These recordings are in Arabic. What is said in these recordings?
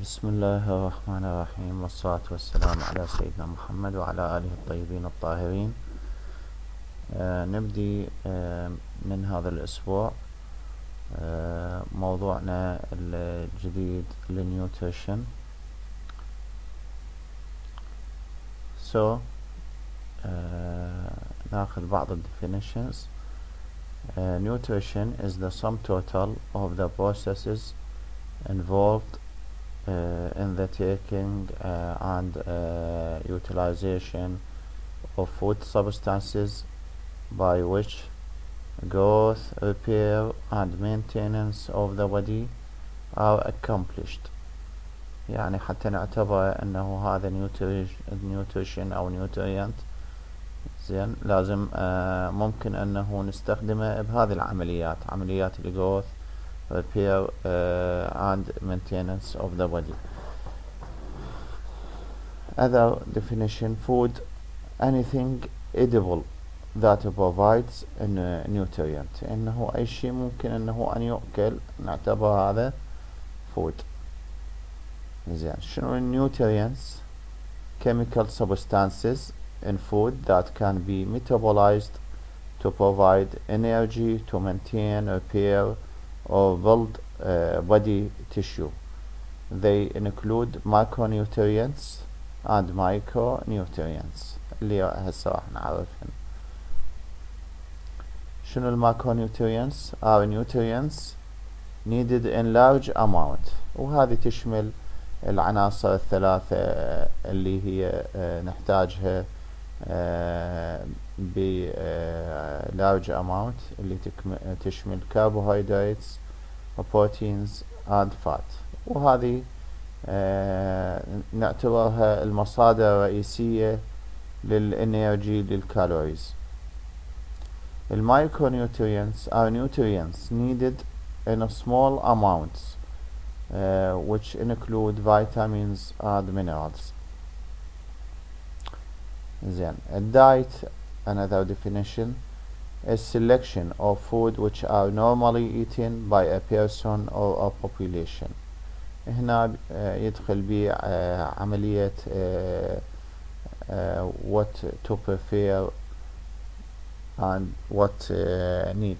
بسم الله الرحمن الرحيم والصلاة والسلام على سيدنا محمد وعلى آله الطيبين الطاهرين. آه نبدي آه من هذا الأسبوع آه موضوعنا الجديد للنيوتريشن. So آه ناخذ بعض ال definitions nutrition is the sum total of the processes involved in the taking uh, and uh, utilization of food substances by which growth, repair and maintenance of the body are accomplished يعني حتى نعتبر انه هذا nutrition أو nutrient زين لازم آه ممكن انه نستخدمه بهذه العمليات عمليات ال growth repair uh, and maintenance of the body other definition food anything edible that provides a nutrient انه اي شيء ممكن انه ان يؤكل نعتبر هذا food زين شنو nutrients chemical substances in food that can be metabolized to provide energy to maintain repair or build uh, body tissue. They include macronutrients and micronutrients اللي هسه راح نعرفهم. شنو الماكرونيوترينتس؟ are nutrients needed in large amount وهذه تشمل العناصر الثلاثة اللي هي نحتاجها ب large amount اللي تشمل carbohydrates وبروتينز and fat وهذه نعتبرها المصادر الرئيسية للانرجي للكالوريز المايكرونيوترينتس are nutrients needed in a small amounts uh, which include vitamins and minerals زين الدايت another definition is selection of food which are normally eaten by a person or a population هنا يدخل بي عملية what to prefer and what need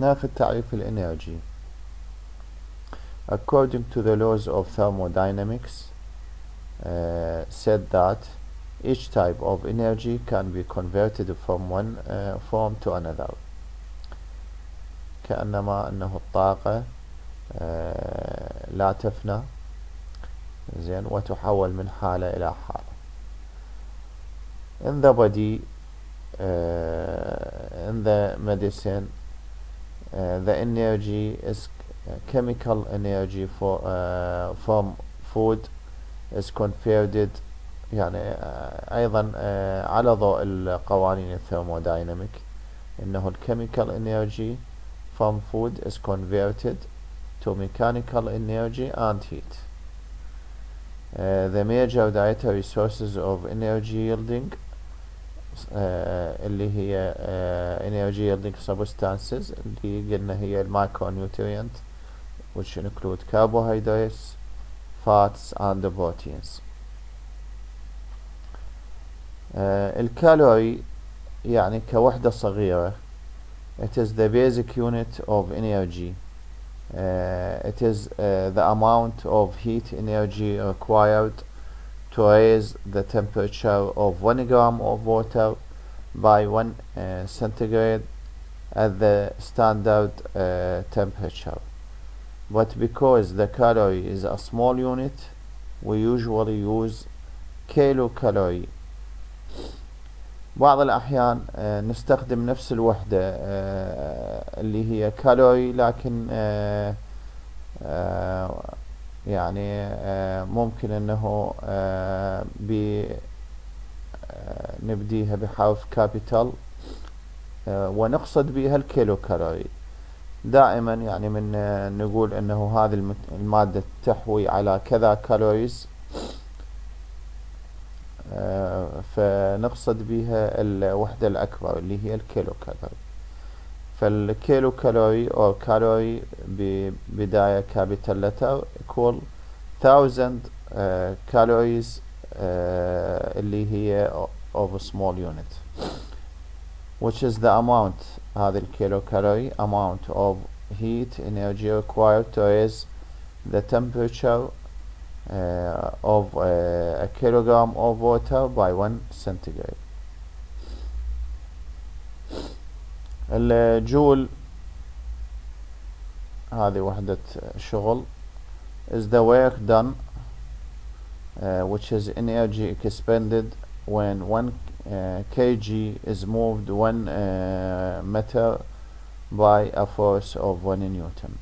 ناخذ تعريف الانرجي according to the laws of thermodynamics uh, said that each type of energy can be converted from one uh, form to another كأنما أنه الطاقة uh, لا تفنى زين وتحول من حالة إلى حالة in the body uh, in the medicine uh, the energy is chemical energy for uh, from food is converted يعني ايضا على ضوء القوانين الثيرمودايناميك انه الكيميكال energy from food is converted to mechanical energy and heat uh, the major dietary sources of energy yielding uh, اللي هي uh, energy yielding substances اللي قلنا هي المايكرونيوترينت which include carbohydrates fats and proteins uh, الكالوري يعني كوحدة صغيرة it is the basic unit of energy uh, it is uh, the amount of heat energy required to raise the temperature of 1 gram of water by 1 uh, centigrade at the standard uh, temperature But because the calorie is a small unit we usually use kilocalorie بعض الأحيان نستخدم نفس الوحدة اللي هي كالوري لكن يعني ممكن إنه ب نبديها بحرف capital ونقصد بها الكيلو كالوري دائما يعني من نقول إنه هذه المادة تحوي على كذا calories فنقصد بها الوحدة الأكبر اللي هي ال kilocalorie فال kilocalorie أو كالوري ببداية capital letter equal 1000 calories اللي هي of a small unit. which is the amount هذا الكيلو كالوري amount of heat energy required to raise the temperature uh, of uh, a kilogram of water by 1 centigrade الجول هذه وحدة شغل is the work done uh, which is energy expended when 1 uh, kg is moved 1 uh, meter by a force of 1 newton.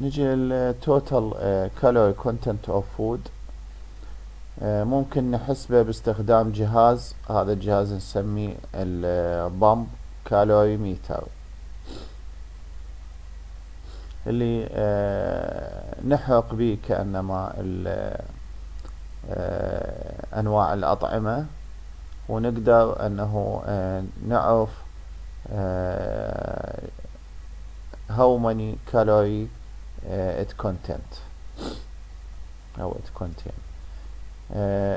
نجي لل total calorie content of food ممكن نحسبه باستخدام جهاز. هذا الجهاز نسميه ال bomb calorimeter اللي آه، نحرق به كأنما آه، أنواع الأطعمة ونقدر أنه آه، نعرف how many calorie it content. أو it contain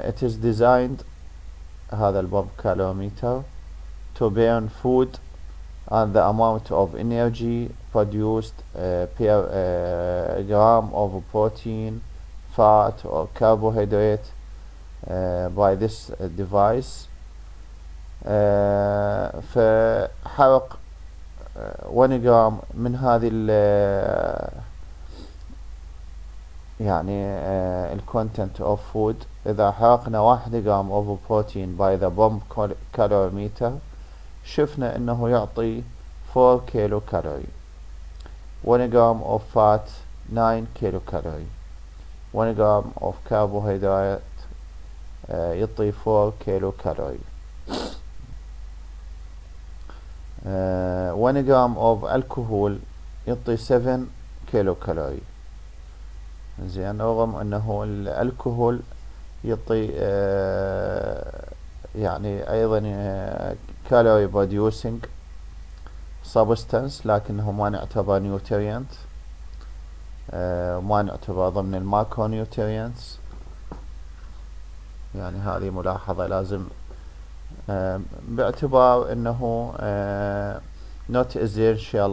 it is designed هذا الباب كالوميتر to burn food and the amount of energy produced uh, per uh, gram of protein, fat or carbohydrate uh, by this device فحرق 1 جرام من هذه يعني الكونتنت اوف فود اذا حرقنا واحد جرام اوف بروتين باي ذا بومب كالوريميتر شفنا إنه يعطي 4 كيلو كالوري 1 gram of fat 9 كيلو كالوري 1 gram of carbohydrate يعطي 4 كيلو كالوري 1 gram of الكحول يعطي 7 كيلو كالوري زين رغم إنه الكحول يعطي آه يعني أيضا calorie producing substance لكنه ما نعتبر nutrient آه ما نعتبر ضمن ال macronutrients يعني هذه ملاحظة لازم آه باعتبار إنه آه not essential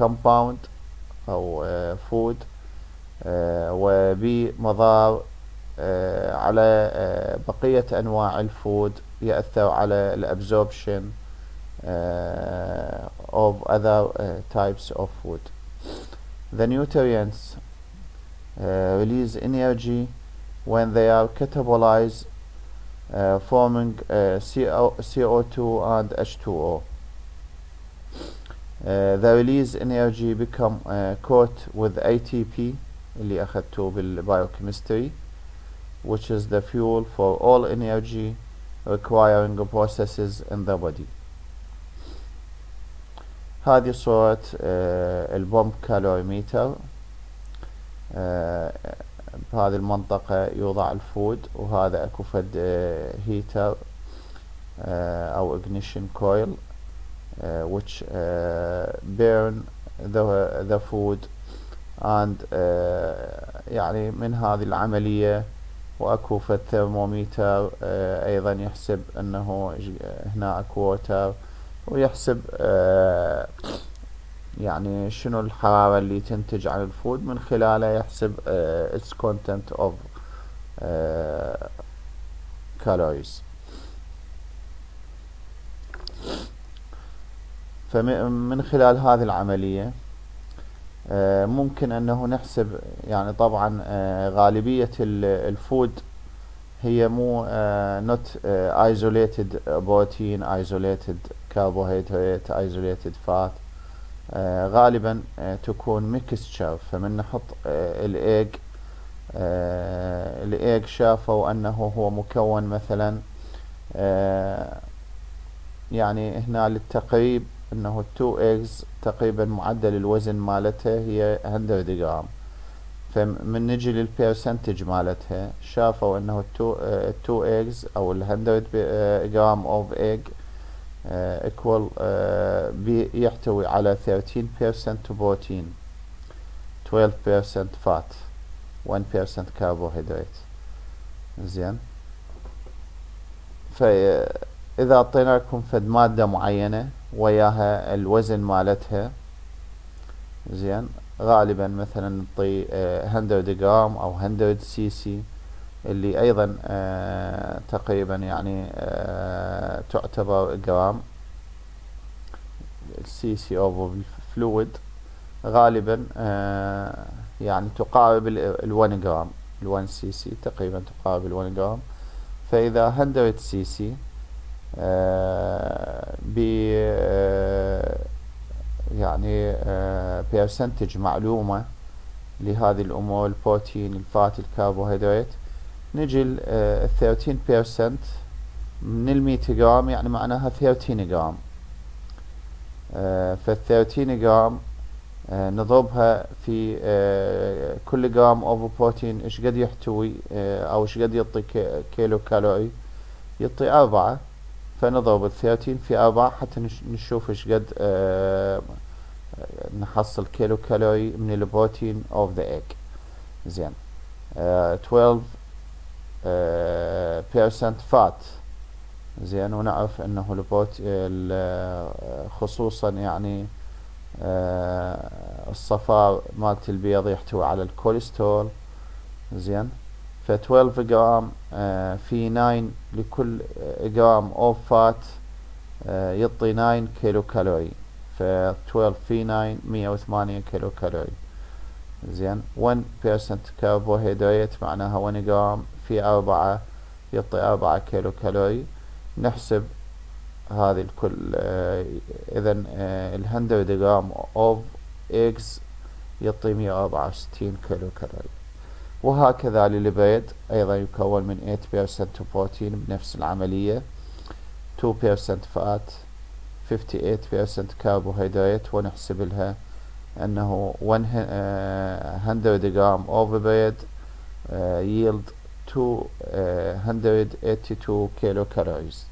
compound أو food وبمضار على بقية أنواع الفود يأثر على الابزوربشن uh, of other uh, types of food. The nutrients uh, release energy when they are catabolized uh, forming uh, CO, CO2 and H2O. Uh, the release energy become uh, caught with ATP اللي أخذته بالبiochemistry which is the fuel for all energy requiring processes in the body. هذه صورة آه ال bomb calorimeter آه بهذه المنطقة يوضع ال food وهذا أكو فد آه heater أو ignition coil which burn the, the food and يعني من هذه العملية وأكو في الثرموميتر أيضا يحسب أنه هنا أكو water ويحسب يعني شنو الحرارة اللي تنتج عن ال food. من خلاله يحسب its content of calories. فمن خلال هذه العملية ممكن أنه نحسب يعني طبعا غالبية ال food هي مو not isolated protein isolated carbohydrate isolated fat. غالبا تكون mixture. فمن نحط الايج الايج شافوا أنه هو مكون مثلا يعني هنا للتقريب إنه 2 eggs تقريبا معدل الوزن مالته هي 100 جرام. فمن نجي لل percentage مالتها شافوا إنه ال two ال two eggs أو ال 100 gram of egg equal يحتوي على 13% بروتين 12% fat 1% كربوهيدرات زين؟ فإذا أعطينا لكم فد مادة معينة وياها الوزن مالتها. زين. غالبا مثلا نعطي 100 جرام أو 100 سي سي اللي أيضا آه، تقريبا يعني آه، تعتبر gram ال cc of ال fluid غالبا آه، يعني تقارب ال1 جرام ال1 cc تقريبا تقارب ال1 جرام فإذا 100 سي سي ب يعني percentage آه، معلومة لهذه الأمور البروتين ال fat الكربوهيدرات. نجي ال 13% آه، من المية جرام يعني معناها 13 جرام. فال 13 جرام نضربها في آه، كل جرام of protein إيش قد يحتوي؟ أو إيش قد يعطي كيلو كالوري؟ يعطي أربعة. فنضرب الثلاثين في أربعة حتى نشوف إيش قد آه نحصل كيلو كالوري من ال protein of the egg زين. آه 12 آه percent fat زين. ونعرف إنه البروت خصوصا يعني آه الصفار مالت البيض يحتوي على الكوليسترول. زين. ف 12 جرام آه في 9 لكل جرام of fat آه يعطي 9 كيلو كالوري ف 12 في 9 108 كيلو كالوري زين 1% كربوهيدرات معناها 1 جرام في 4 يعطي 4 كيلو كالوري نحسب هذه الكل آه اذا آه ال 100 جرام of eggs يعطي 164 كيلو كالوري وهكذا للبيض أيضا يكون من 8% بروتين بنفس العملية. 2% فات. 58% كربوهيدرات ونحسب لها أنه 100 جرام أوف بيض yield 282 كيلو كالوريز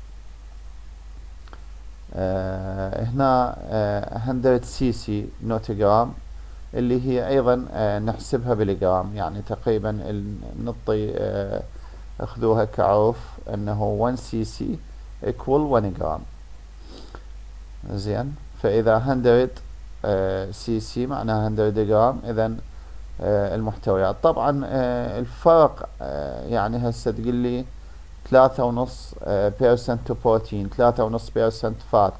هنا 100 cc not gram اللي هي أيضا آه، نحسبها بالجرام يعني تقريبا نعطي آه، أخذوها كعرف أنه 1 cc equal 1 جرام زين. فإذا 100 سي سي معناها 100 جرام اذا المحتويات. طبعا آه، الفرق يعني هسه تقول لي ثلاثة ونص percent protein ثلاثة ونص percent fat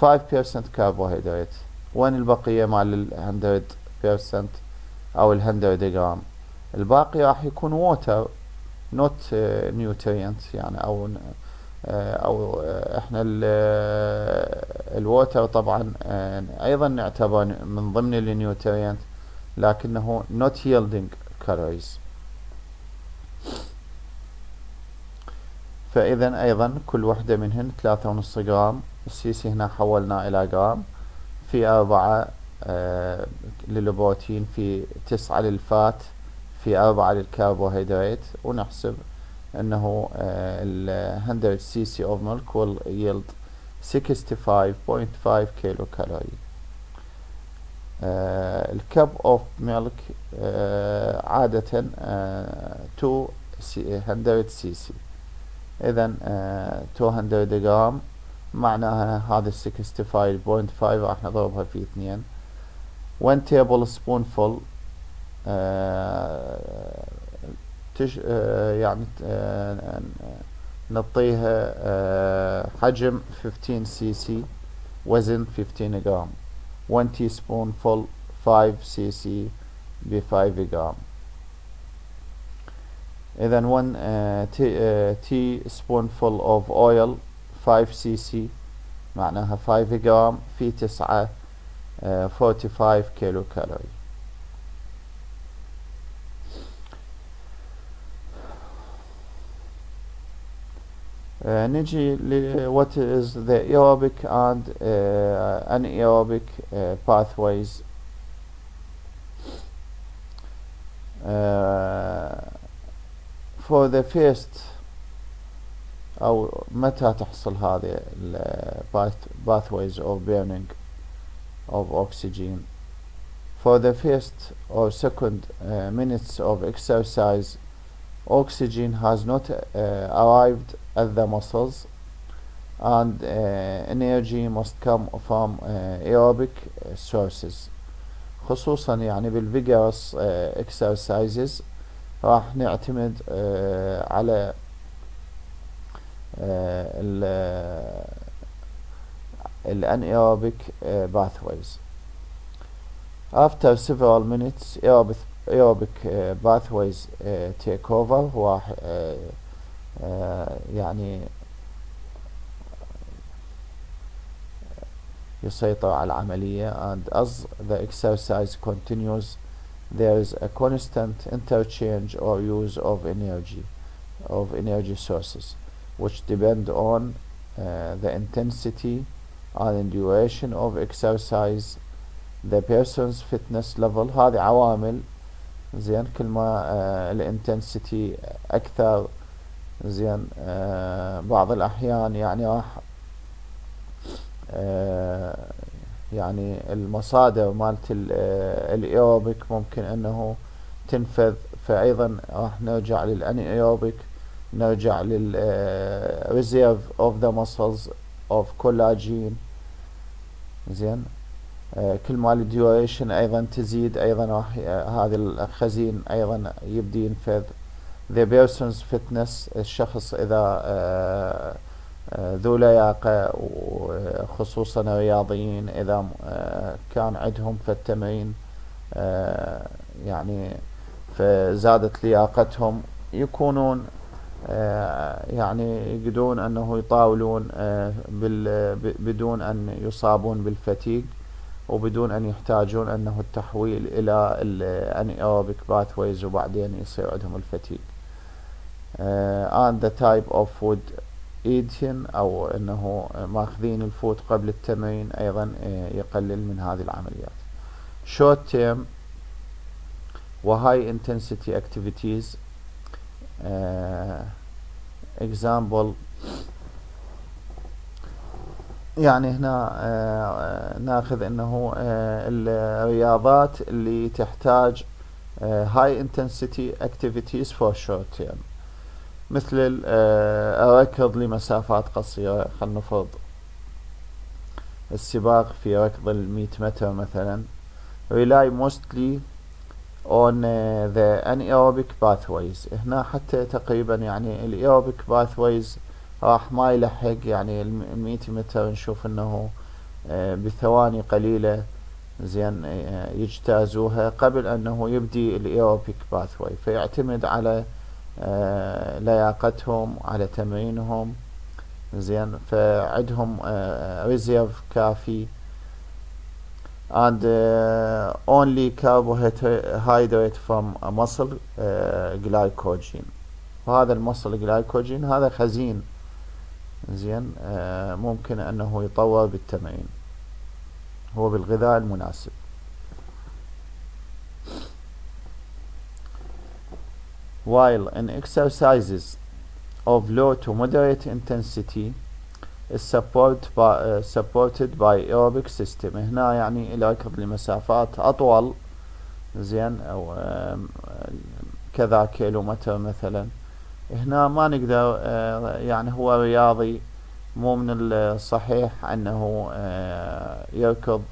5% كربوهيدرات وين البقية مال ال 100% أو ال 100 جرام؟ الباقي راح يكون water not nutrient يعني أو آه، أو آه، إحنا ال water طبعا آه، أيضا نعتبر من ضمن ال nutrient لكنه not yielding calories. فاذا أيضا كل وحدة منهن ثلاثة ونص جرام السي سي هنا حولنا إلى جرام. في أربعة آه للبروتين في تسعة لل fat في أربعة للكربوهيدرات ونحسب أنه آه ال 100 سي سي of milk will yield 65.5 كيلو كالوري ال cup of milk عادة آه 200 سي سي إذا آه 200 جرام معناها هذا 65.5 راح نضربها في اثنين. 1 tablespoon تش آه يعني آه نعطيها آه حجم 15 سي سي وزن 15 جرام. 1 teaspoonful 5 سي سي ب 5 جرام اذا 1 teaspoonful of oil 5 سي سي معناها 5 جرام في 9 45 كيلو كالوري Uh, نجي ل what is the aerobic and uh, anaerobic uh, pathways for the first أو متى تحصل هذه pathways of burning of oxygen for the first or second uh, minutes of exercise oxygen has not uh, arrived at the muscles and uh, energy must come from uh, aerobic sources خصوصا يعني بالفيجرس exercises راح نعتمد على الانaerobic pathways after several minutes aerobic, aerobic pathways take over هو يعني يسيطر على العملية and as the exercise continues there is a constant interchange or use of energy of energy sources Which depend on uh, the intensity and duration of exercise. The person's fitness level هذه عوامل زين كل ما uh, ال intensity أكثر زين uh, بعض الأحيان يعني راح يعني المصادر مالت الايروبيك ممكن إنه تنفذ فايضا راح نرجع لل anaerobic نرجع لل of the muscles of collagen زين؟ كل ما الديوريشن أيضا تزيد أيضا راح هذا الخزين أيضا يبدي ينفذ. The person's fitness الشخص إذا ذو لياقة وخصوصا الرياضيين إذا كان عندهم في التمرين يعني فزادت لياقتهم يكونون يعني يقدرون أنه يطاولون بدون أن يصابون بال fatigue وبدون أن يحتاجون أنه التحويل إلى ال anaerobic pathways وبعدين يصير عندهم ال fatigue and the type of food ايدهم أو إنه ماخذين ال food قبل التمرين أيضا يقلل من هذه العمليات. Short term و high intensity activities example. يعني هنا uh, ناخذ إنه uh, الرياضات اللي تحتاج high intensity activities for short term. مثل الركض لمسافات قصيرة خلنا نفرض السباق في ركض المية متر مثلا. rely mostly on the anaerobic pathways. هنا حتى تقريبا يعني ال aerobic pathways راح ما يلحق يعني المية متر نشوف إنه بثواني قليلة زين يجتازوها قبل أنه يبدي ال aerobic pathway فيعتمد على آه لياقتهم على تمرينهم زين فعندهم reserve كافي and uh, only carbohydrate from a muscle uh, glycogen وهذا المصل glycogen هذا خزين زين uh, ممكن انه يطور بالتمرين هو بالغذاء المناسب while in exercises of low to moderate intensity uh, supported by aerobic system. هنا يعني الركض لمسافات أطول زين أو كذا كيلومتر مثلا. هنا ما نقدر يعني هو رياضي مو من الصحيح أنه يركض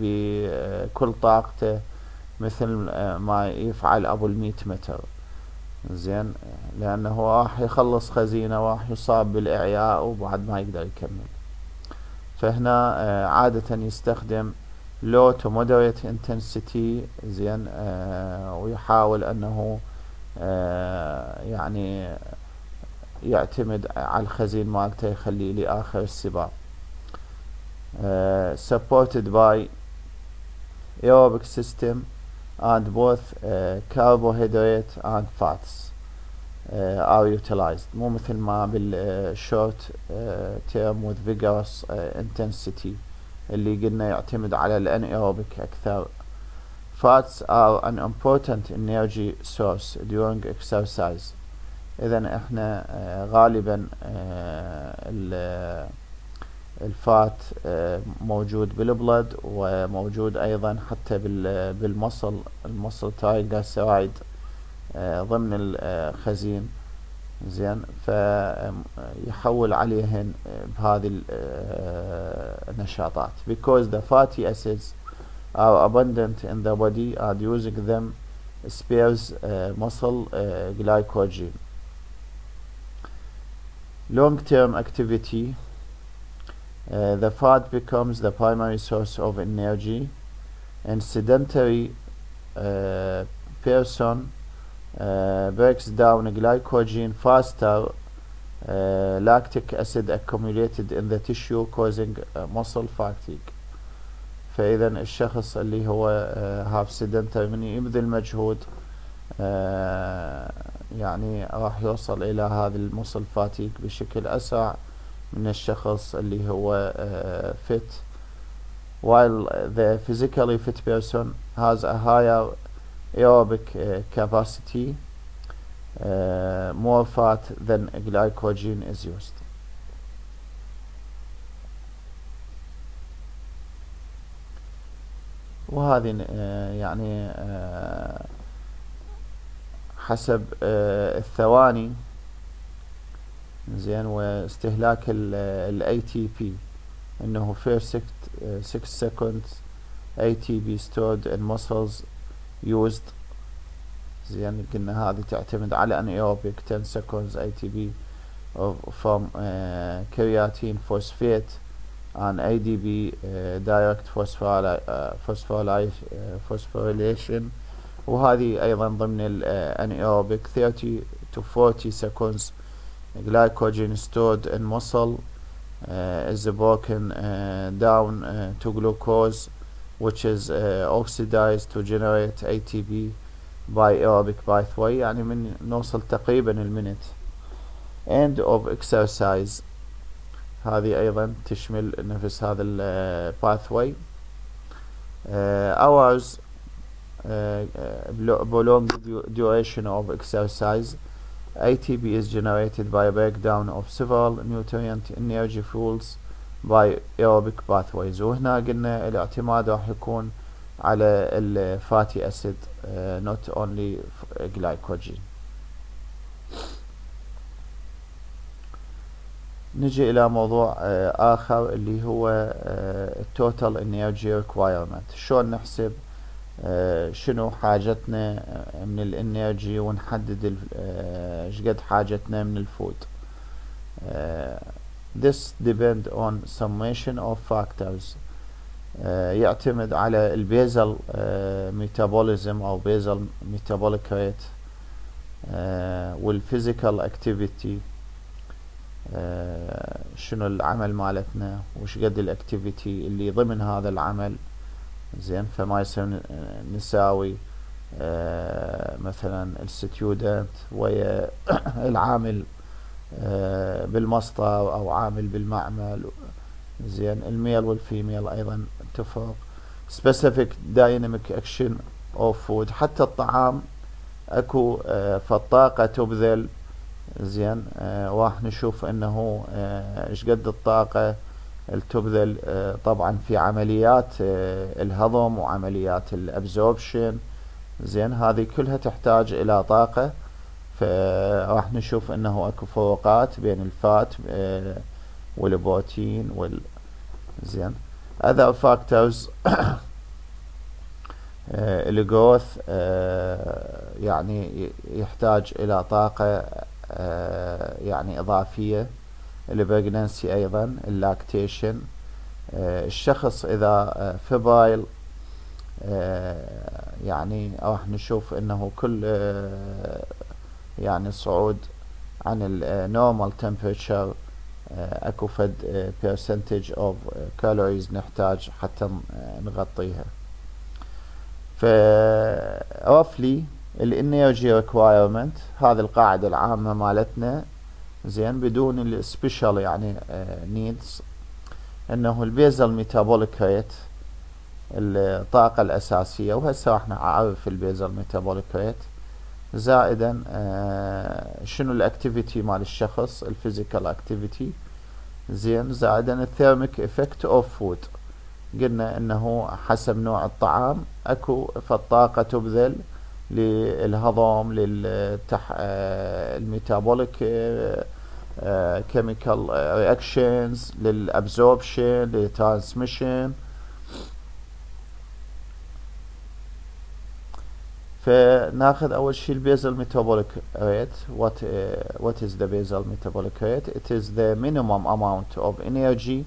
بكل طاقته مثل ما يفعل أبو المية متر. زين. لأنه راح يخلص خزينة وراح يصاب بالإعياء وبعد ما يقدر يكمل. فهنا عادة يستخدم low to moderate intensity زين ويحاول أنه يعني يعتمد على الخزين مالته يخليه لآخر السباق. supported by aerobic system. And both uh, carbohydrate and fats uh, are utilized مو مثل ما بالشورت term with vigorous uh, intensity اللي قلنا يعتمد على الانيروبيك أكثر fats are an important energy source during exercise اذا إحنا غالبا ال fat موجود بال blood وموجود أيضا حتى بال muscle ال muscle triglyceride ضمن الخزين زين فيحول عليهن بهذه النشاطات because the fatty acids are abundant in the body and using them spares uh, muscle uh, glycogen long-term activity uh, the fat becomes the primary source of energy and sedentary uh, person uh, breaks down glycogen faster uh, lactic acid accumulated in the tissue causing uh, muscle fatigue فإذا الشخص اللي هو هاف سيدنتري من يبذل مجهود يعني راح يوصل إلى هذا المصل فاتيك بشكل أسرع من الشخص اللي هو fit while the physically fit person has a higher aerobic uh, capacity uh, more fat than glycogen is used وهذه يعني حسب الثواني زين واستهلاك ال ATP انه first 6 seconds ATP stored in muscles used زين قلنا هذه تعتمد على anaerobic 10 seconds ATP from uh, creatine phosphate and ADP uh, direct phosphorylation وهذه أيضا ضمن الانيروبيك 30 to 40 seconds glycogen stored in muscle uh, is broken uh, down uh, to glucose which is uh, oxidized to generate ATP by aerobic pathway يعني من نوصل تقريبا المنت end of exercise هذه أيضا تشمل نفس هذا ال pathway uh, hours uh, prolonged duration of exercise ATP is generated by breakdown of several nutrient energy fuels by aerobic pathways وهنا قلنا الاعتماد راح يكون على الفاتي اسيد uh, not only glycogen نجي إلى موضوع uh, اخر اللي هو ال total energy requirement شلون نحسب uh, شنو حاجتنا من ال energy ونحدد إيش قد حاجتنا من ال food This depend on summation of factors. يعتمد على ال basal metabolism أو basal rate uh, وال physical activity شنو العمل مالتنا وش قد ال activity اللي ضمن هذا العمل. زين. فما يصير نساوي مثلا ال student ويا العامل بالمصدر أو عامل بالمعمل. زين. ال male وال female أيضا تفرق specific dynamic action of food. حتى الطعام أكو فد طاقة تبذل. زين. راح نشوف إنه إيش قد الطاقة. تبذل طبعا في عمليات الهضم وعمليات ال absorption. زين هذه كلها تحتاج إلى طاقة. فراح نشوف إنه أكو فروقات بين ال fat والبروتين وال زين. Other factors ال growth يعني يحتاج إلى طاقة يعني إضافية. ال pregnancy أيضا ال lactation الشخص إذا febrile يعني راح نشوف إنه كل يعني صعود عن ال normal temperature أكو فد percentage of calories نحتاج حتى نغطيها. ف roughly ال energy requirement هذه القاعدة العامة مالتنا. زين بدون ال special يعني needs إنه ال basal metabolic rate الطاقة الأساسية وهسه راح نعرف ال basal metabolic rate زائدا آه، شنو ال activity مال الشخص ال physical activity زين زائدا ال thermic effect of food قلنا إنه حسب نوع الطعام أكو فد طاقة تبذل للهضم لل metabolic chemical reactions لل absorption لل transmission. فناخذ أول شيء ال basal metabolic rate what what is the basal metabolic rate it is the minimum amount of energy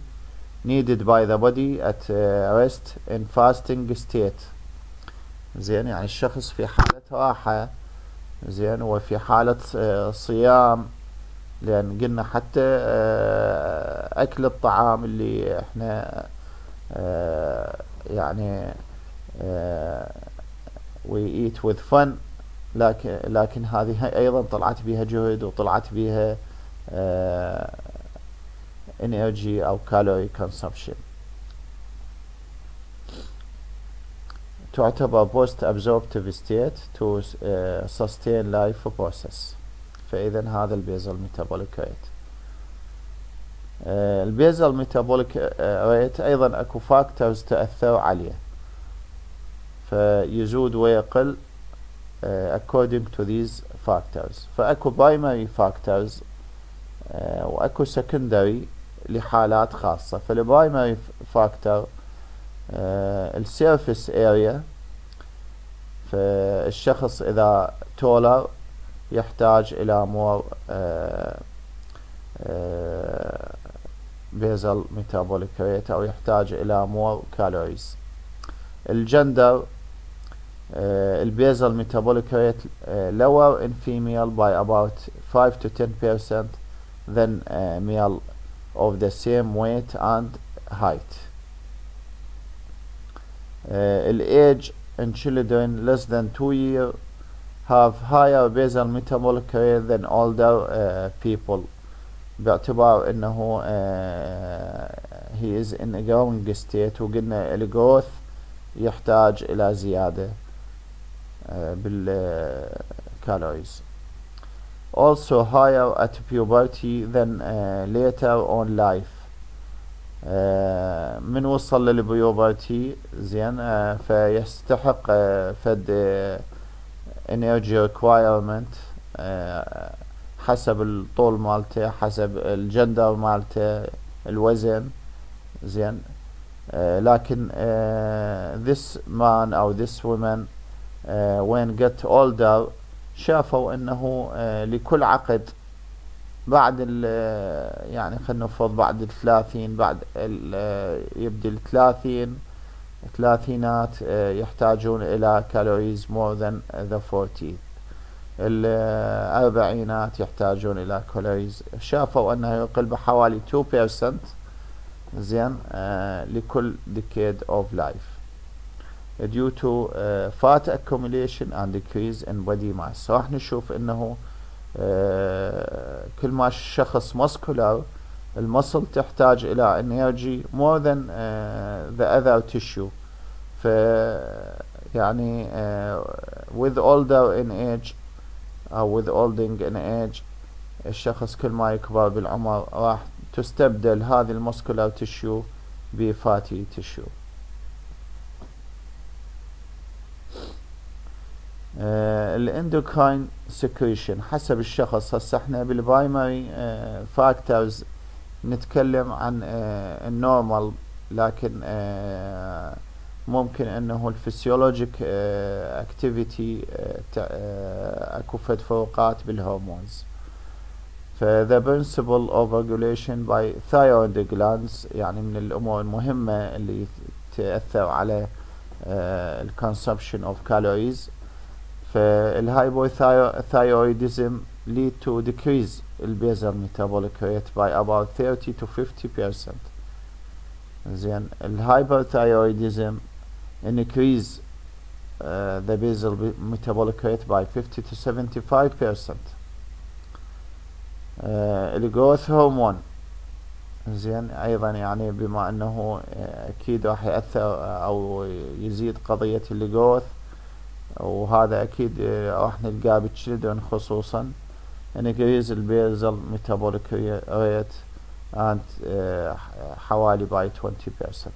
needed by the body at uh, rest in fasting زين يعني الشخص في حالة راحة زين وفي حالة uh, صيام. لأن قلنا حتى uh, أكل الطعام اللي إحنا uh, يعني we eat with fun. لكن لكن هذه أيضا طلعت بها جهد وطلعت بها energy أو calorie consumption. تعتبر post absorptive state to uh, sustain life process. فاذا هذا البيزل ميتابوليك ريت ال basal metabolic rate أيضا أكو factors تأثر عليه. فيزود ويقل uh, according to these factors. فأكو primary factors uh, وأكو secondary لحالات خاصة. فال primary factor ال surface area فالشخص إذا taller يحتاج إلى more basal metabolic rate أو يحتاج إلى more calories الجندر ال basal rate uh, lower in female by about 5 to 10 percent than uh, male of the same weight and height. Uh, age in children less than 2 years have higher basal metabolic rate than older uh, people باعتبار انه uh, he is in a growing state وقلنا الجروث يحتاج الى زياده بالcalories also higher at puberty than uh, later on life uh, من وصل للبيوبرتي زين uh, فيستحق فد energy requirement حسب الطول مالته حسب الجندر مالته الوزن زين. لكن this man أو this woman وين get older شافوا إنه لكل عقد بعد يعني خلينا نفرض بعد الثلاثين بعد يبدي الثلاثين الثلاثينات يحتاجون إلى calories more than the 40 الاربعينات يحتاجون إلى calories شافوا أنه يقل بحوالي 2% زين لكل decade of life. Due to fat accumulation and decrease in body mass. راح نشوف uh, كل ما الشخص muscular المصل تحتاج إلى more than uh, the other tissue. ف يعني with older in age أو with olding in age الشخص كل ما يكبر بالعمر راح تستبدل هذه المسكولار تشيو بفاتي تشيو ال endocrine secretion حسب الشخص. هسه إحنا بال primary factors نتكلم عن ال normal لكن ممكن إنه ال physiologic activity أكو فد فروقات بال hormones. ف the principle of regulation by thyroid glands يعني من الأمور المهمة اللي تأثر على ال consumption of calories فال hypothyroidism lead to decrease ال basal metabolic rate by about 30 to 50 percent. زين ال hyperthyroidism increase uh, the basal metabolic rate by 50 to 75 percent. uh, ال growth hormone زين أيضا يعني بما أنه أكيد راح يأثر أو يزيد قضية الليجوث وهذا أكيد راح نلقاه بال children خصوصا. increase ال basal metabolic rate and حوالي by 20%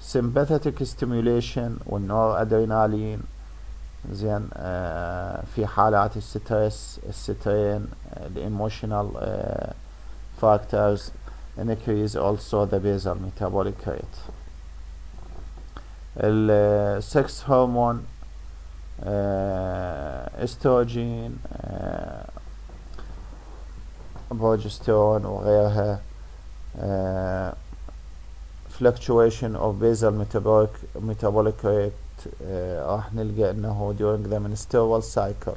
sympathetic stimulation والنور ادرينالين زين في حالات ال stress ال strain الايموشنال factors. increase also the basal metabolic rate. السكس هرمون استروجين بروجسترون وغيرها fluctuation of basal metabolic metabolic rate راح نلقى انه during the menstrual cycle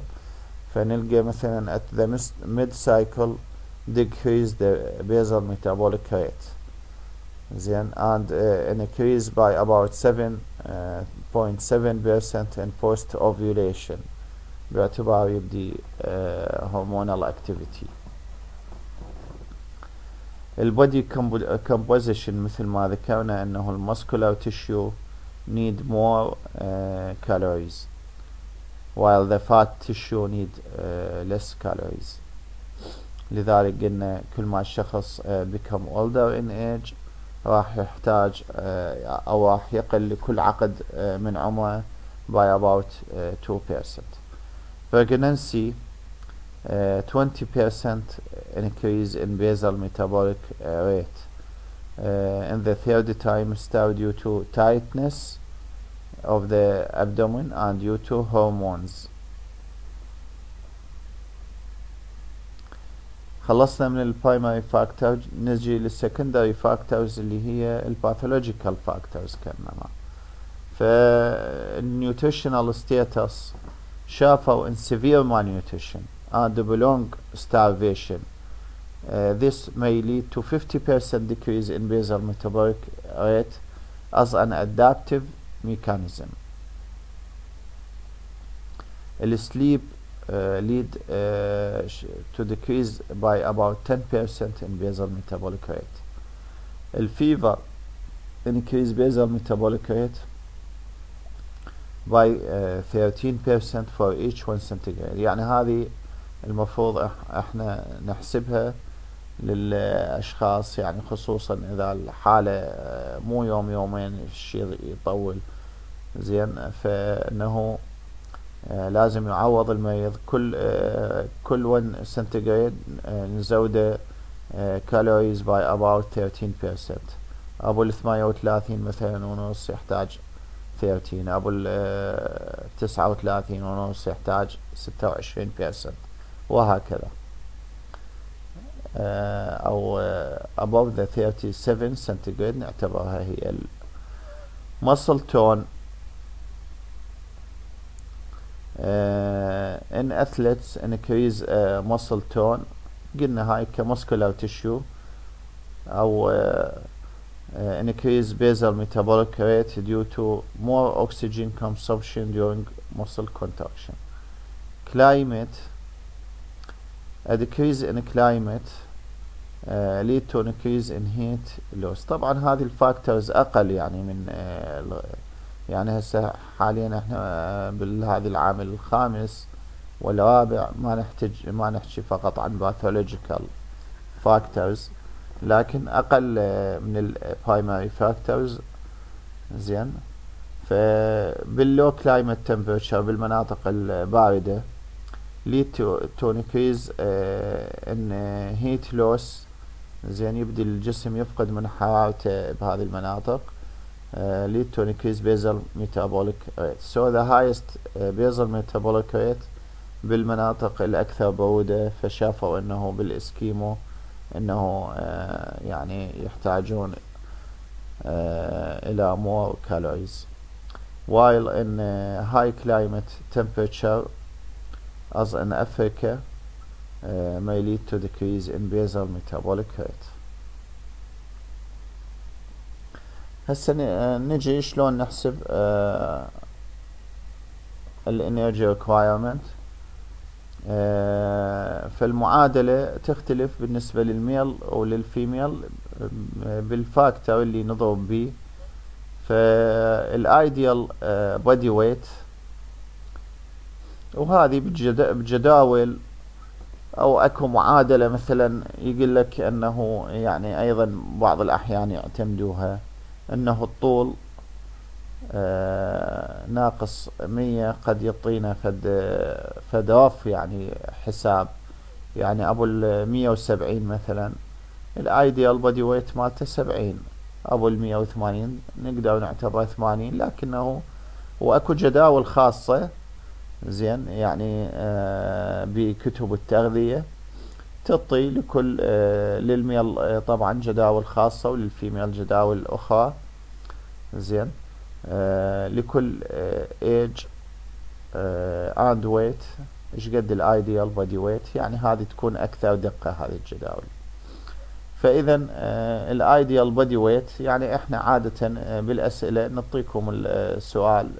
فنلقى مثلا at the mid cycle decrease the basal metabolic rate زين and uh, increase by about 7.7% uh, in post ovulation باعتبار يبدي uh, hormonal activity البودي composition مثل ما ذكرنا انه المسكولار tissue need more uh, calories while the fat tissue need uh, less calories لذلك قلنا كل ما الشخص uh, become older in age راح يحتاج uh, أو راح يقل لكل عقد uh, من عمره by about uh, 2% pregnancy uh, 20% increase in basal metabolic uh, rate uh, in the third trimester due to tightness of the abdomen and due to hormones خلصنا من ال primary factor نجي لل secondary factors اللي هي ال pathological factors كانما فال nutritional status شافوا in severe malnutrition and prolonged starvation uh, this may lead to 50% decrease in basal metabolic rate as an adaptive mechanism. Uh, lead uh, to decrease by about 10% in basal metabolic rate. الفيفر increase basal metabolic rate by uh, 13% for each 1 centigrade يعني هذه المفروض إحنا نحسبها للاشخاص يعني خصوصا اذا الحالة مو يوم يومين الشيء يطول زين فانه لازم يعوض المريض كل كل 1 سنتيجريد نزوده calories by about 13% أبو ال 38 مثلا ونص يحتاج 13 أبو ال 39 ونص يحتاج 26% وهكذا. أو above the 37 centigrade نعتبرها هي muscle tone in athletes increase uh, muscle tone قلنا هاي كmuscular tissue او uh, uh, increase basal metabolic rate due to more oxygen consumption during muscle contraction climate a decrease in climate uh, lead to increase in heat loss طبعا هذه الفاكتورز اقل يعني من uh, يعني هسه حاليا إحنا بهذا العام الخامس والرابع ما نحتاج ما نحكي فقط عن pathological factors لكن أقل من ال primary factors زين؟ فبال low climate temperature بالمناطق الباردة lead to, to increase uh, in heat loss. زين؟ يبدي الجسم يفقد من حرارته بهذه المناطق. Lead to increase basal metabolic rate so the highest uh, basal metabolic rate بالمناطق الأكثر برودة فشافوا أنه بالإسكيمو أنه uh, يعني يحتاجون uh, إلى more calories while in uh, high climate temperature as in Africa uh, may lead to decrease in basal metabolic rate هسه نجي شلون نحسب uh, الإنرجي requirement آه، فالمعادلة تختلف بالنسبة للميل وللفيميل بال factor اللي نضرب به. فال ideal body weight وهذه بجداول أو أكو معادلة مثلا يقول لك أنه يعني أيضا بعض الأحيان يعتمدوها. أنه الطول آه ناقص مية قد يعطينا فد فداف يعني حساب. يعني أبو المية وسبعين مثلا ال ideal body weight مالته سبعين أبو المية وثمانين نقدر نعتبره ثمانين لكنه واكو جداول خاصة زين يعني آه بكتب التغذية. تعطي لكل آه لل male آه طبعا جداول خاصة ولل female جداول أخرى. زين. آه لكل ايج and weight إيش قد ال ideal body weight يعني هذه تكون أكثر دقة هذه الجداول. فاذا ال ideal body weight يعني إحنا عادة بالأسئلة نعطيكم السؤال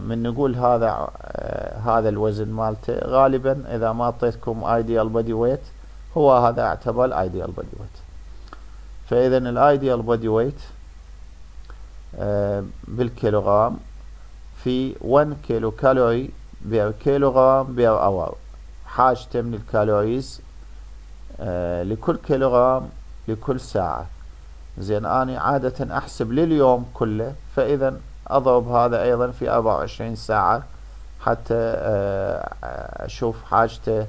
من نقول هذا آه، هذا الوزن مالته. غالبا إذا ما أعطيتكم ideal body weight هو هذا اعتبر ال ideal body weight فاذا ال ideal body weight بالكيلوغرام في 1 kilocalorie per kilogram per hour حاجته من ال calories آه، لكل كيلوغرام لكل ساعة. زين أنا عادة أحسب لليوم كله. فإذا أضرب هذا أيضا في 24 ساعة حتى آه، أشوف حاجته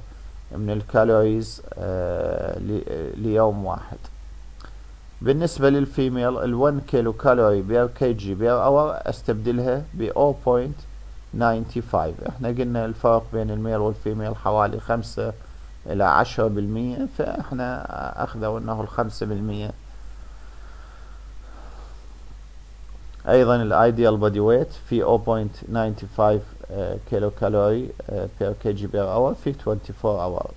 من ال calories آه، ليوم واحد. بالنسبة لل female ال 1 kilocalorie per kg per hour أستبدلها ب 0.95 إحنا قلنا الفرق بين ال male وال female حوالي خمسة إلى عشرة بالمية فإحنا أخذوا إنه الخمسة بالمية. أيضا ال ideal body weight في 0.95 kilocalorie per kg per hour في 24 hour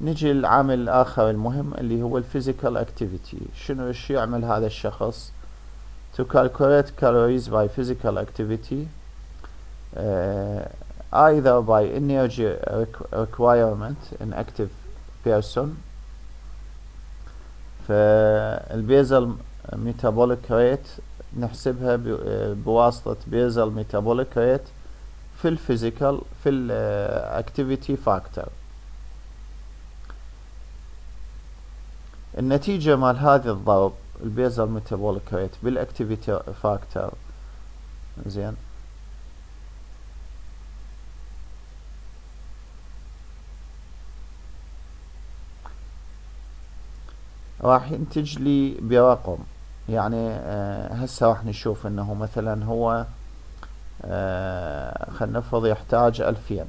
نجي للعامل الآخر المهم اللي هو ال physical activity شنو إيش يعمل هذا الشخص؟ To calculate calories by physical activity uh, either by energy requirement in active person. فال basal metabolic rate نحسبها بواسطة basal metabolic rate في ال physical في ال activity factor النتيجة مال هذا الضرب ال basal metabolic rate بال activity factor زين. راح ينتج لي برقم. يعني آه هسه راح نشوف إنه مثلا هو آه خلينا نفرض يحتاج ألفين.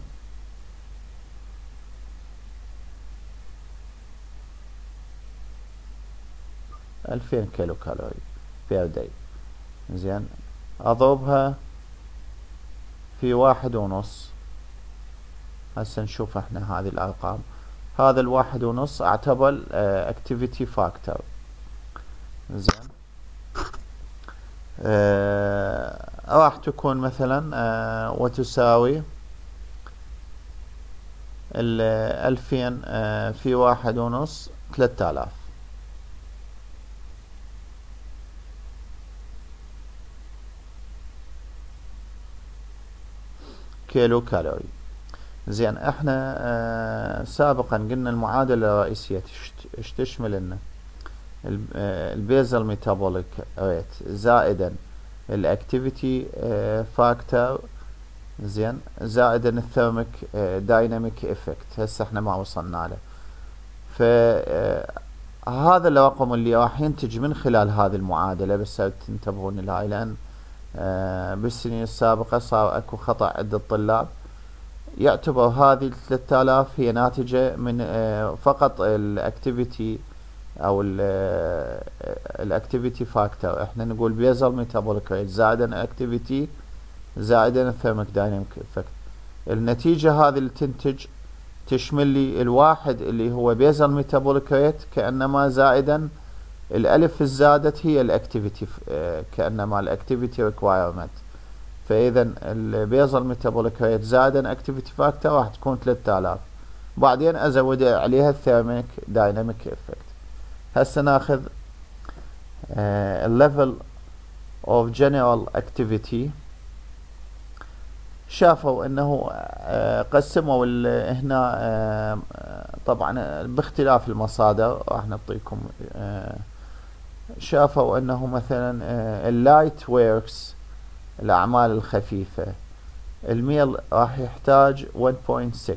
ألفين kilocalorie per day زين. أضربها في واحد ونص. هسه نشوف إحنا هذه الأرقام. هذا الواحد ونص أعتبر activity factor زين. آه راح تكون مثلا آه وتساوي الألفين آه في واحد ونص ثلاثة آلاف كيلو كالوري. زين إحنا آه سابقا قلنا المعادلة الرئيسية تشمل لنا ال basal metabolic rate. زائدا ال activity factor زين. زائدا ال thermic dynamic effect هسه إحنا ما وصلنا له. ف هذا الرقم اللي راح ينتج من خلال هذه المعادلة بس تنتبهون لها لأن بالسنين السابقة صار أكو خطأ عند الطلاب. يعتبر هذه 3000 هي ناتجة من فقط ال activity أو ال activity factor إحنا نقول basal metabolic rate زائدا activity زائدا ال thermic dynamic effect النتيجة هذه اللي تنتج تشمل لي الواحد اللي هو basal metabolic rate كأنما زائدا الألف الزادت هي ال activity كأنما ال activity requirement فاذا ال basal metabolic rate زائدا activity factor راح تكون 3000 بعدين أزود عليها ال thermic dynamic effect هسه ناخذ ال level of general activity شافوا إنه آه، قسموا هنا آه، طبعا باختلاف المصادر راح نعطيكم آه، شافوا إنه مثلا ال light works الأعمال الخفيفة ال male راح يحتاج 1.6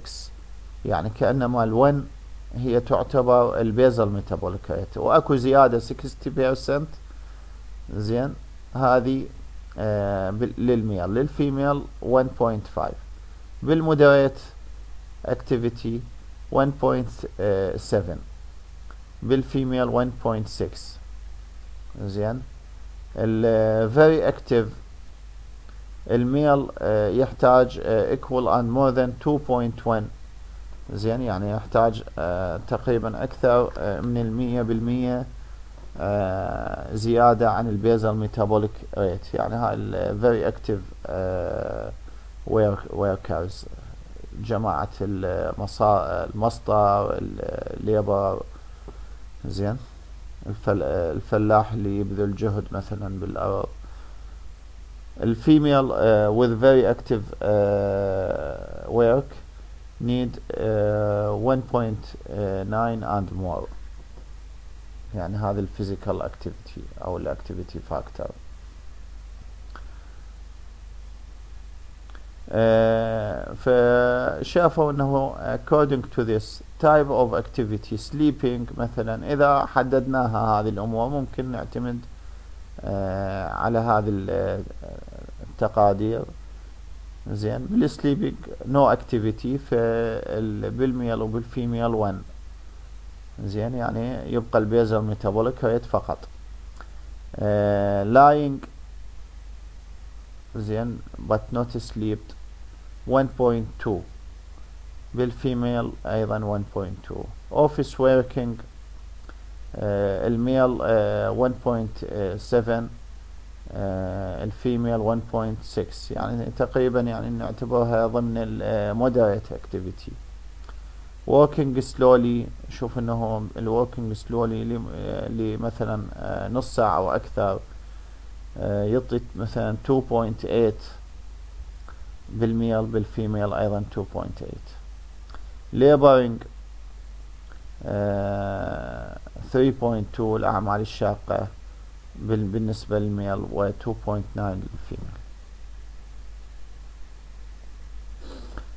يعني كأنما ال1 هي تعتبر ال basal metabolic rate وأكو زيادة 60% زين؟ هذه آه لل male. لل female 1.5 بال moderate activity 1.7 بال female 1.6 زين؟ ال very active ال male آه يحتاج آه equal and more than 2.1 زين يعني يحتاج آه تقريبا أكثر آه من المية بالمية آه زيادة عن ال basal metabolic rate يعني هاي ال very active workers جماعة المسطر ال labor زين. الفل الفلاح اللي يبذل جهد مثلا بالأرض. ال female uh, with very active uh, work. Need uh, 1.9 and more. يعني هذا ال physical activity أو ال activity factor فشافوا إنه according to this type of activity sleeping مثلا إذا حددناها هذه الأمور ممكن نعتمد على هذه التقادير. زين. بال sleeping no activity في بال male وبال female 1 زين يعني يبقى ال basal metabolic rate فقط. lying زين but not slept 1.2 بال female أيضا 1.2 office working ال male 1.7 ال female 1.6 يعني تقريبا يعني نعتبرها ضمن ال moderate activity working slowly شوف إنه ال working slowly لمثلا نص ساعة أو أكثر يعطي مثلا 2.8 بال male بال female أيضا 2.8 laboring 3.2 الاعمال الشاقة. بالنسبة لل male و 2.9 لل female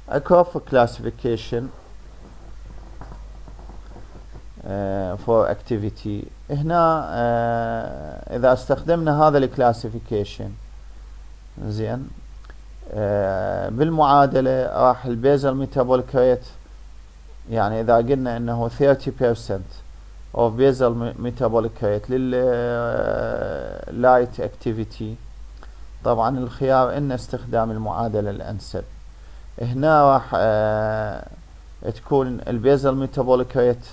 اكو classification for uh, activity. هنا uh, إذا استخدمنا هذا ال classification زين. Uh, بالمعادلة راح البيزل ميتابوليك ريت يعني إذا قلنا إنه 30% of basal metabolic rate لل light activity. طبعا الخيار إن استخدام المعادلة الأنسب. هنا راح تكون البيزل ميتابوليك ريت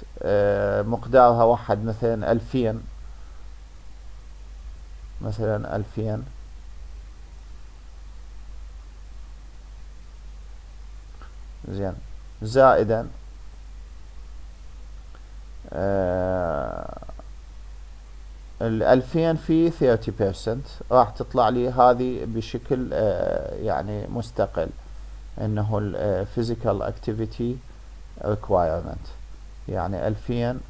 مقدارها واحد مثلا ألفين. مثلا ألفين. زين. زائدا الألفين في 30% راح تطلع لي هذه بشكل يعني مستقل إنه ال physical activity requirement. يعني ألفين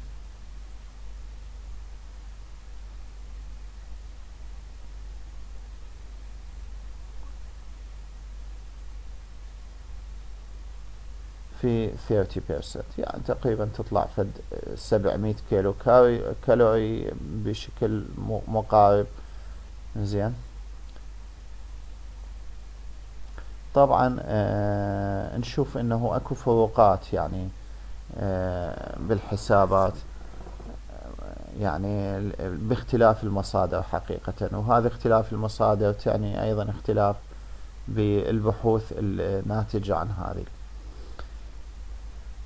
في 30% يعني تقريبا تطلع فد 700 كيلو كالوري بشكل مقارب. زين. طبعا آه نشوف إنه أكو فروقات يعني آه بالحسابات. يعني باختلاف المصادر حقيقة. وهذا اختلاف المصادر تعني أيضا اختلاف بالبحوث الناتجة عن هذه.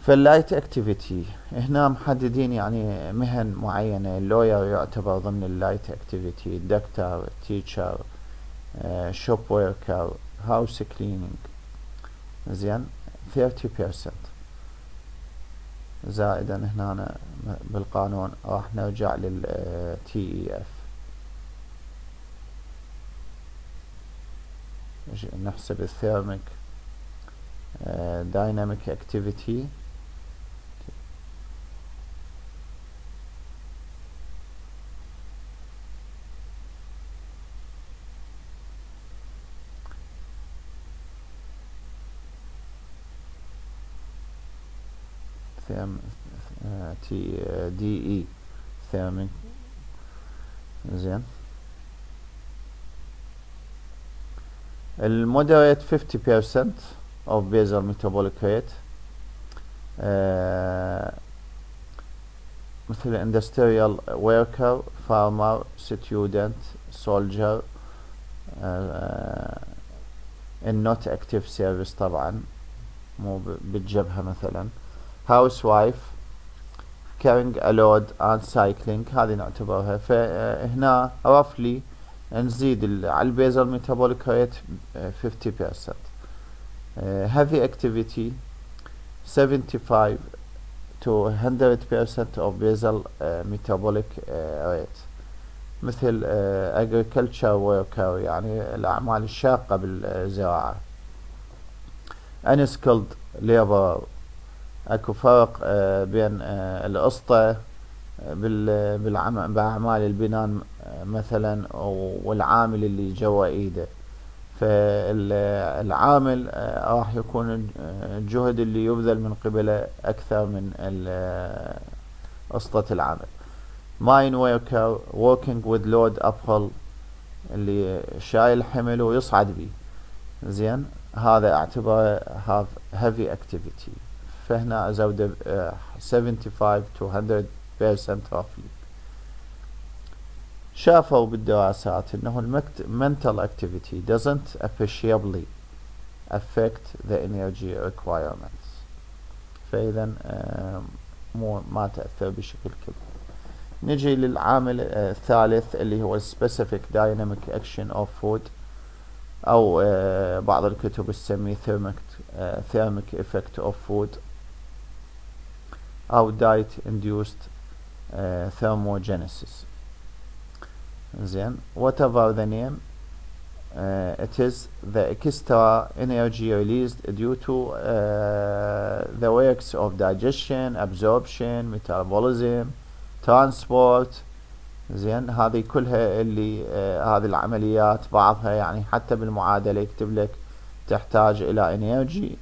فال light activity هنا محددين يعني مهن معينة. ال lawyer يعتبر ضمن ال light activity الدكتور ال teacher shop worker house cleaning. زين؟ 30% زائدا هنا بالقانون راح نرجع لل TEF نحسب الثيرميك dynamic activity. تي دي اي ثامن زين المودريت 50% of basal metabolic rate آه مثل industrial worker farmer student soldier آه in not active service طبعا مو بالجبهة مثلا housewife carrying a load and cycling هذه نعتبرها فهنا roughly نزيد على البيزل ميتابوليك ريت 50% uh, heavy activity 75 to 100% of basal uh, metabolic uh, rate مثل uh, agriculture worker يعني الأعمال الشاقة بالزراعة unskilled labor اكو فرق uh, بين uh, القسطة بالعمل بأعمال البناء مثلا والعامل اللي جوا إيده. فالعامل راح يكون الجهد اللي يبذل من قبله أكثر من قسطة العمل ماين worker working with load uphill اللي شايل حمل ويصعد به زين؟ هذا اعتبره have heavy activity. فهنا أزود 75 to 100% roughly شافوا بالدراسات انه mental activity doesn't appreciably affect the energy requirements فاذا مو ما تأثر بشكل كبير نجي للعامل الثالث اللي هو specific dynamic action of food أو بعض الكتب تسميه thermic effect of food أو diet induced thermogenesis زين whatever the name uh, it is the extra energy released due to uh, the works of digestion absorption metabolism transport زين هذه كلها اللي آه هذه العمليات بعضها يعني حتى بالمعادلة يكتب لك تحتاج إلى energy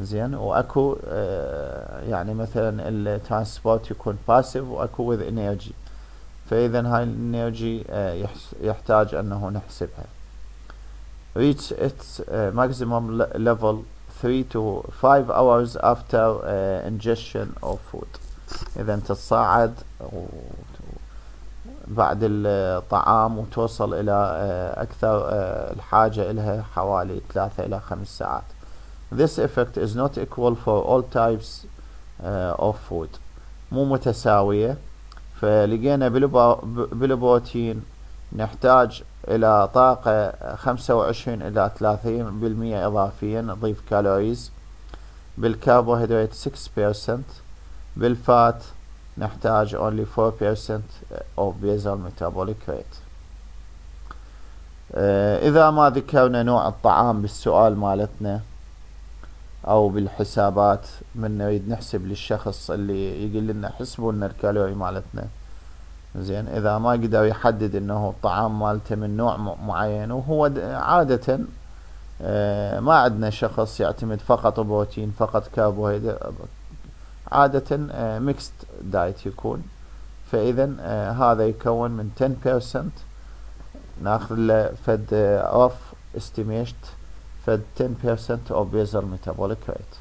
زين. وأكو آه يعني مثلا ال transport يكون passive وأكو with energy فإذا هاي ال energy يحتاج أنه نحسبها. Reach its uh, maximum level 3 to 5 hours after ingestion of food. إذا تتصاعد بعد الطعام وتوصل إلى uh, أكثر الحاجة إلها حوالي 3 إلى 5 ساعات. This effect is not equal for all types of food. مو متساوية. فلقينا بالبروتين نحتاج إلى طاقة خمسة وعشرين إلى ثلاثين بالمية إضافيا نضيف كالوريز بالكربوهيدرات 6% بالفات نحتاج only 4% of basal metabolic rate. إذا ما ذكرنا نوع الطعام بالسؤال مالتنا أو بالحسابات من نريد نحسب للشخص اللي يقول لنا حسبوا لنا الكالوري مالتنا. زين إذا ما قدر يحدد إنه الطعام مالته من نوع معين وهو عادة ما عندنا شخص يعتمد فقط بروتين فقط كربوهيدرات عادة mixed diet يكون. فاذا هذا يكون من 10% ناخذ له فد of estimation فد 10% of basal metabolic rate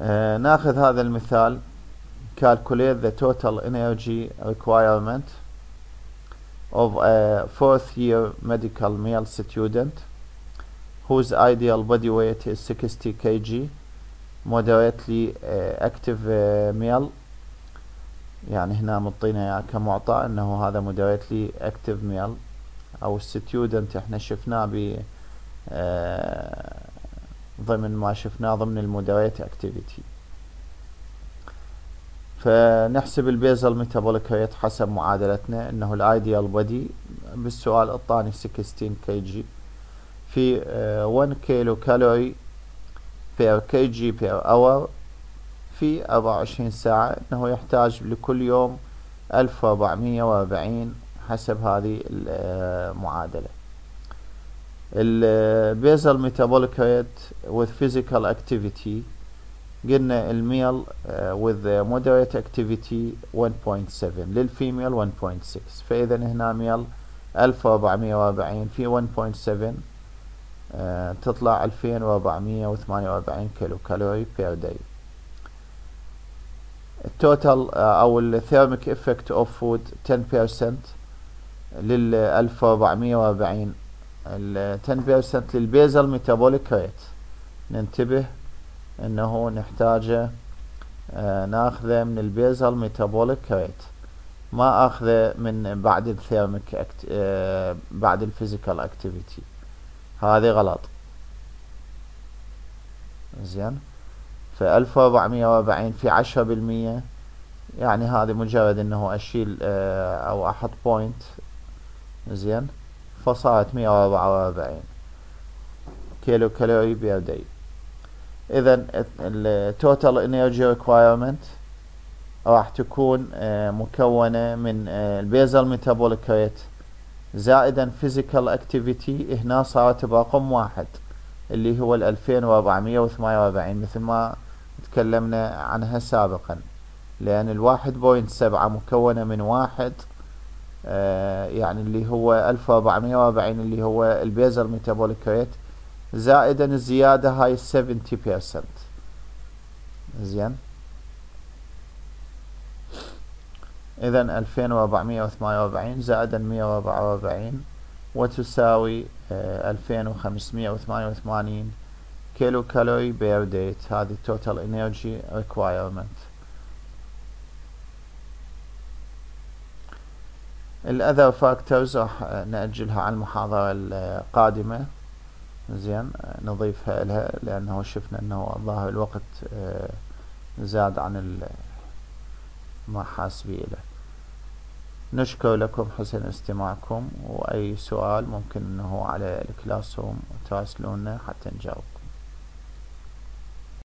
آه ناخذ هذا المثال calculate the total energy requirement of a fourth year medical male student whose ideal body weight is 60 kg moderately uh, active uh, male يعني هنا مطينا كمعطى انه هذا moderately active male أو student إحنا شفناه ب آه، ضمن ما شفناه ضمن ال moderate activity. فنحسب ال basal metabolic rate حسب معادلتنا إنه ال ideal body بالسؤال الثاني 16 kg في 1 kilocalorie per kg per hour في 24 ساعة إنه يحتاج لكل يوم 1440 حسب هذه المعادلة ال basal metabolic rate with physical activity. قلنا ال male with moderate activity 1.7 لل female 1.6 فإذا هنا male 1440 في 1.7 تطلع 2448 kilocalorie per day ال total أو ال thermic effect of food 10% لل 1440 ال 10% لل basal metabolic rate. ننتبه إنه نحتاجه آه ناخذه من ال basal metabolic rate. ما أخذه من بعد ال thermic act... آه بعد ال physical activity. هذه غلط. زين. ف 1440 في عشرة بالمية يعني هذه مجرد إنه أشيل آه أو أحط point زين. فصارت مية وأربعة وأربعين. kilocalorie per day اذا ال total energy requirement راح تكون آه مكونة من ال basal metabolic rate زائدا physical activity هنا صارت برقم واحد اللي هو ال 2448 مثل ما تكلمنا عنها سابقا. لأن الواحد point سبعة مكونة من واحد يعني اللي هو ألف وأربعمية وأربعين اللي هو ال basal metabolic rate زائدا الزيادة هاي seventy percent زين. إذا ألفين وأربعمية وثمانية وأربعين زائدا مية وأربعة وأربعين وتساوي ألفين وخمسمية وثمانية وثمانين kilocalorie per day هذه total energy requirement. ال other factors راح نأجلها على المحاضرة القادمة. زين نضيفها لها لأنه شفنا أنه الظاهر الوقت زاد عن ما حاسبي له نشكر لكم حسن استماعكم وأي سؤال ممكن أنه على ال classroom تراسلونا حتى نجاوب.